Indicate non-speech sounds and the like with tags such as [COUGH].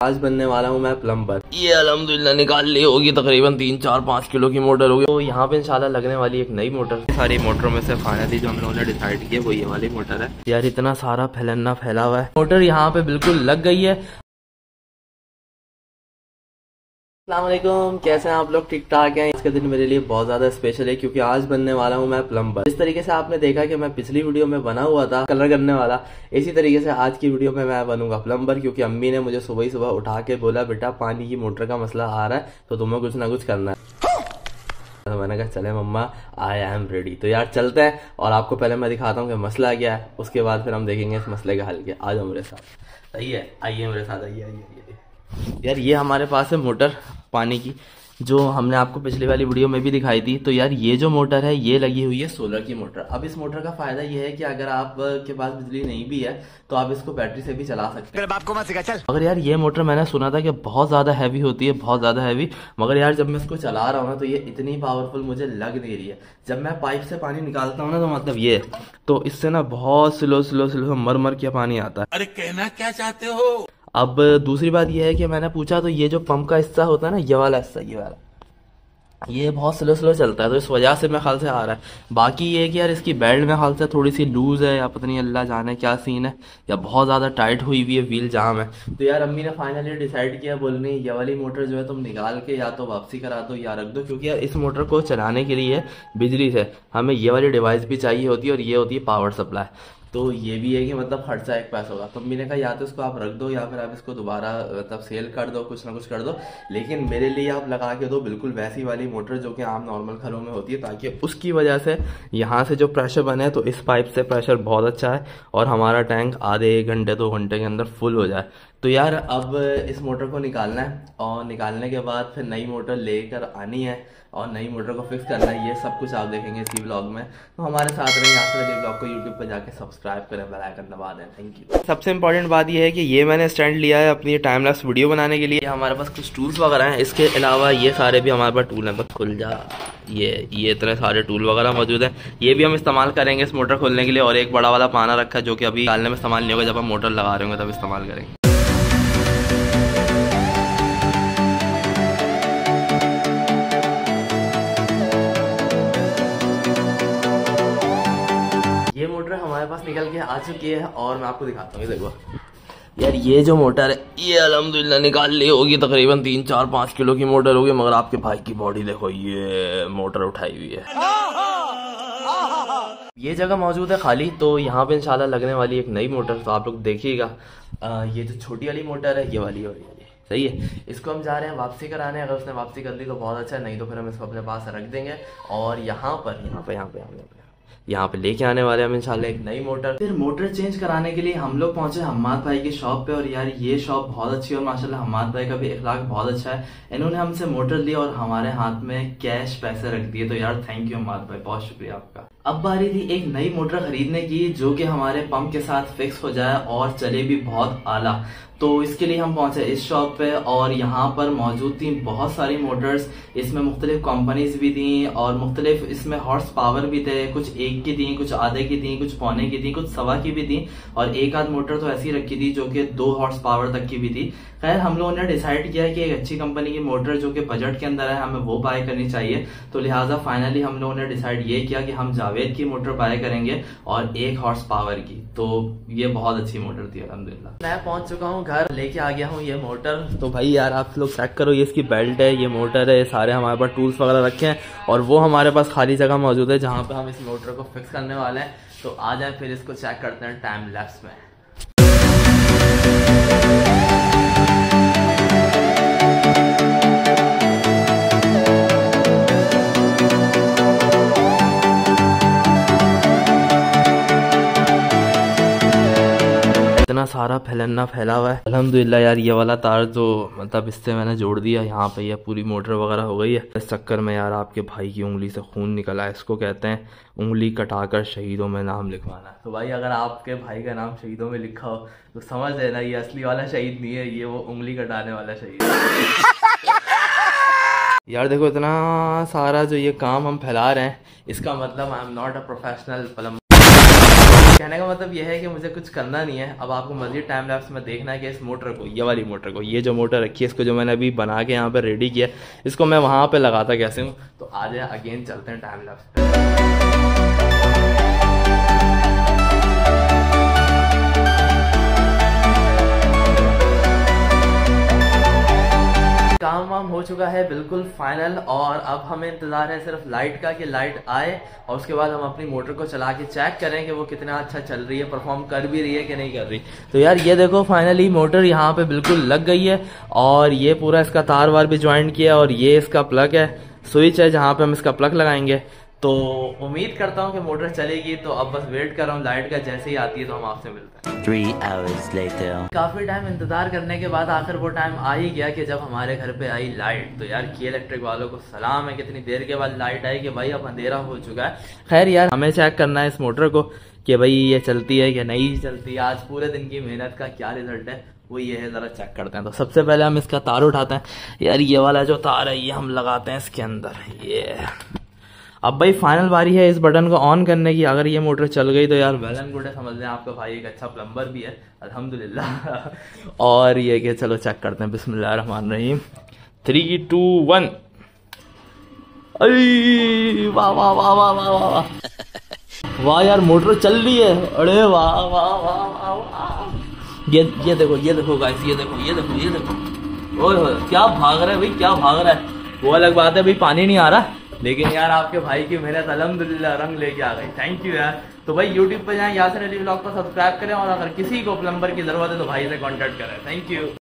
आज बनने वाला हूँ मैं प्लम्बर। ये अलहमदुल्ला निकाल ली होगी तकरीबन तीन चार पाँच किलो की मोटर होगी। तो यहाँ पे इंशाल्लाह लगने वाली एक नई मोटर। सारी मोटरों में से थी जो हम लोगों ने डिसाइड किया वो ये वाली मोटर है। यार इतना सारा फैलना फैला हुआ है। मोटर यहाँ पे बिल्कुल लग गई है। अल्लाम कैसे हैं आप लोग? ठीक ठाक हैं? इसका दिन मेरे लिए बहुत ज़्यादा स्पेशल है क्योंकि आज बनने वाला हूँ मैं प्लम्बर इस तरीके से आपने देखा कि मैं पिछली वीडियो में बना हुआ था कलर करने वाला। इसी तरीके से आज की वीडियो में मैं बनूँगा प्लम्बर क्योंकि अम्मी ने मुझे सुबह ही सुबह उठा के बोला, बेटा, पानी की मोटर का मसला आ रहा है तो तुम्हें कुछ ना कुछ करना है। तो मैंने कहा, चले मम्मा आई एम रेडी तो यार चलते हैं और आपको पहले मैं दिखाता हूँ कि मसला क्या है, उसके बाद फिर हम देखेंगे इस मसले का हल क्या। आ जाओ मेरे साथ सही है, आइए मेरे साथ आइए आइए। यार, ये हमारे पास है मोटर। पानी की जो हमने आपको पिछली वाली वीडियो में भी दिखाई थी। तो यार ये जो मोटर है ये लगी हुई है सोलर की मोटर। अब इस मोटर का फ़ायदा ये है कि अगर आप के पास बिजली नहीं भी है तो आप इसको बैटरी से भी चला सकते हैं। आपको मत चल। मगर यार ये मोटर मैंने सुना था कि बहुत ज़्यादा हैवी होती है बहुत ज़्यादा हैवी मगर यार जब मैं इसको चला रहा हूँ ना तो ये इतनी पावरफुल मुझे लग नहीं रही है। जब मैं पाइप से पानी निकालता हूँ ना तो मतलब ये तो इससे ना बहुत स्लो स्लो स्लो मर मर के पानी आता है। अरे कहना क्या चाहते हो? अब दूसरी बात यह है कि मैंने पूछा तो ये जो पंप का हिस्सा होता है ना, ये वाला हिस्सा, ये वाला। ये बहुत स्लो स्लो चलता है तो इस वजह से मेरे ख्याल से आ रहा है। बाकी ये कि यार इसकी बेल्ट में ख्याल से थोड़ी सी लूज है, या पता नहीं अल्लाह जाने क्या सीन है, या बहुत ज़्यादा टाइट हुई हुई है व्हील जाम है। तो यार अम्मी ने फाइनली डिसाइड किया बोलनी ये वाली मोटर जो है तुम निकाल के या तो वापसी करा दो, या रख दो, क्योंकि यार इस मोटर को चलाने के लिए बिजली से हमें ये वाली डिवाइस भी चाहिए होती है, और ये होती है पावर सप्लाई तो ये भी है कि मतलब खर्चा एक पैसा होगा। तो मैंने कहा, या तो इसको आप रख दो, या फिर आप इसको दोबारा मतलब सेल कर दो, कुछ ना कुछ कर दो। लेकिन मेरे लिए आप लगा के दो, बिल्कुल वैसी वाली मोटर जो कि आम नॉर्मल घरों में होती है, ताकि उसकी वजह से यहाँ से जो प्रेशर बने तो इस पाइप से प्रेशर बहुत अच्छा है, और हमारा टैंक आधे एक घंटे, दो घंटे के अंदर फुल हो जाए। तो यार अब इस मोटर को निकालना है और निकालने के बाद फिर नई मोटर लेकर आनी है और नई मोटर को फिक्स करना है। ये सब कुछ आप देखेंगे इसी ब्लॉग में। तो हमारे साथ रहिए यहाँ से ब्लॉग को यूट्यूब पर जाके सब्सक्राइब करें बेल आइकन दबा दें। थैंक यू सबसे इंपॉर्टेंट बात ये है कि ये मैंने स्टैंड लिया है अपनी टाइम लैप्स वीडियो बनाने के लिए। हमारे पास कुछ टूल्स वगैरह हैं। इसके अलावा ये सारे भी हमारे पास टूल हैं। बस खुल जा। ये ये इतने सारे टूल वगैरह मौजूद हैं। ये भी हम इस्तेमाल करेंगे इस मोटर खोलने के लिए और एक बड़ा वाला पाना रखा है जो कि अभी डालने में इस्तेमाल नहीं होगा। जब हम मोटर लगा रहे होंगे तब इस्तेमाल करेंगे। पास निकल के आ चुकी है और मैं आपको दिखाता हूँ। देखो। यार, ये जो मोटर है, ये अलहमदिल्ला निकाल ली होगी तकरीबन तीन, चार, पाँच किलो की मोटर होगी, मगर आपके भाई की बॉडी देखो, ये मोटर उठाई हुई है। ये जगह मौजूद है खाली तो यहाँ पे इंशाल्लाह लगने वाली एक नई मोटर तो आप लोग देखिएगा। ये जो छोटी वाली मोटर है, ये वाली वाली सही है? इसको हम जा रहे हैं वापसी कराने। अगर उसने वापसी कर ली तो बहुत अच्छा नहीं तो फिर हम इसको अपने पास रख देंगे। और यहाँ पर, यहाँ पे यहाँ पे यहाँ पे यहाँ पे। लेके आने वाले हम इंशाल्लाह एक नई मोटर। फिर मोटर चेंज कराने के लिए हम लोग पहुँचे हम्माद भाई की शॉप पे और यार ये शॉप बहुत अच्छी है और माशाल्लाह हम्माद भाई का भी इखलाक बहुत अच्छा है। इन्होंने हमसे मोटर ली और हमारे हाथ में कैश पैसे रख दिए तो यार थैंक यू हमाद भाई, बहुत शुक्रिया आपका। अब बारी थी एक नई मोटर खरीदने की, जो कि हमारे पंप के साथ फिक्स हो जाए और चले भी बहुत आला। तो इसके लिए हम पहुँचे इस शॉप पे और यहाँ पर मौजूद थी बहुत सारी मोटर्स इसमें मुख्तलिफ़ कंपनीज़ भी थी और मुख्तलिफ़ इसमें हॉर्स पावर भी थे, कुछ एक की दी कुछ आधे की दी कुछ पौने की दी कुछ सवा की भी थी, और एक आध मोटर तो ऐसी रखी थी जो कि दो हॉर्स पावर तक की भी थी। खैर, हम लोगों ने डिसाइड किया कि एक अच्छी कंपनी की मोटर जो कि बजट के अंदर है, हमें वो बाय करनी चाहिए। तो लिहाजा फाइनली हम लोगों ने डिसाइड ये किया कि हम जावेद की मोटर बाय करेंगे और एक हॉर्स पावर की। तो ये बहुत अच्छी मोटर थी अलहमदिल्ला मैं पहुँच चुका हूँ घर, लेके आ गया हूँ ये मोटर तो भाई यार, आप लोग चेक करो, ये इसकी बेल्ट है, ये मोटर है सारे हमारे पास टूल्स वगैरह रखे हैं, और वो हमारे पास खाली जगह मौजूद है जहाँ पे हम इस मोटर को फिक्स करने वाले हैं। तो आ जाए फिर इसको चेक करते हैं टाइम लैप्स में। इतना सारा फैलना फैला हुआ है। अलहमदिल्ला यार, ये वाला तार जो मतलब इससे मैंने जोड़ दिया, यहाँ पे ये पूरी मोटर वगैरह हो गई है। इस चक्कर में यार आपके भाई की उंगली से खून निकला है, इसको कहते हैं उंगली कटाकर शहीदों में नाम लिखवाना तो भाई, अगर आपके भाई का नाम शहीदों में लिखा हो तो समझ लेना, ये असली वाला शहीद नहीं है, ये वो उंगली कटाने वाला शहीद [LAUGHS] यार देखो, इतना सारा जो ये काम हम फैला रहे हैं, इसका मतलब I am not a professional कहने का मतलब यह है कि मुझे कुछ करना नहीं है। अब आपको मजीद टाइम लैप्स में देखना है कि इस मोटर को, ये वाली मोटर को, ये जो मोटर रखी है, इसको जो मैंने अभी बना के यहाँ पर रेडी किया इसको मैं वहाँ पर लगाता कैसे हूँ? तो आ जाए अगेन चलते हैं टाइम लैप्स काम वाम हो चुका है, बिल्कुल फाइनल और अब हमें इंतज़ार है सिर्फ़ लाइट का कि लाइट आए और उसके बाद हम अपनी मोटर को चला के चेक करें कि वो कितना अच्छा चल रही है परफॉर्म कर भी रही है कि नहीं कर रही। तो यार ये देखो फाइनली मोटर यहाँ पे बिल्कुल लग गई है और ये पूरा इसका तार वार भी ज्वाइन किया और ये इसका प्लग है। स्विच है जहाँ पे हम इसका प्लग लगाएँगे। तो उम्मीद करता हूँ कि मोटर चलेगी तो अब बस वेट कर रहा हूँ। लाइट का जैसे ही आती है तो हम आपसे मिलते हैं। Three hours later. काफ़ी टाइम इंतज़ार करने के बाद आखिर वो टाइम आ ही गया कि जब हमारे घर पे आई लाइट तो यार की इलेक्ट्रिक वालों को सलाम है कितनी देर के बाद लाइट आई कि भाई अब अंधेरा हो चुका है। खैर यार हमें चेक करना है इस मोटर को कि भाई ये चलती है कि नहीं चलती आज पूरे दिन की मेहनत का क्या रिज़ल्ट है वो ये है जरा चेक करते हैं। तो सबसे पहले हम इसका तार उठाते हैं। यार ये वाला जो तार है ये हम लगाते हैं इसके अंदर। ये अब भाई फाइनल बारी है इस बटन को ऑन करने की। अगर ये मोटर चल गई तो यार वेल एंड गुड है समझ लें आपका भाई एक अच्छा प्लम्बर भी है, अल्हम्दुलिल्लाह। [LAUGHS] और ये कि चलो चेक करते हैं। बिस्मिल्लाह रहमान रहीम। थ्री टू वन अरे वाह वाह वाह वाह वाह वाह वाह। वाह यार मोटर चल रही है। अरे वाह वाह वाह वाह वाह। ये ये देखो ये देखो गाइस ये देखो ये देखो ये देखो। होए, क्या भाग रहा है भाई, क्या भाग रहा है? वो अलग बात है भाई पानी नहीं आ रहा। लेकिन यार आपके भाई की मेहनत अलहमदुल्ला रंग लेके आ गई। थैंक यू यार। तो भाई यूट्यूब पर जाएँ यासर अली ब्लॉग को सब्सक्राइब करें और अगर किसी को प्लम्बर की ज़रूरत है तो भाई से कॉन्टेक्ट करें। Thank you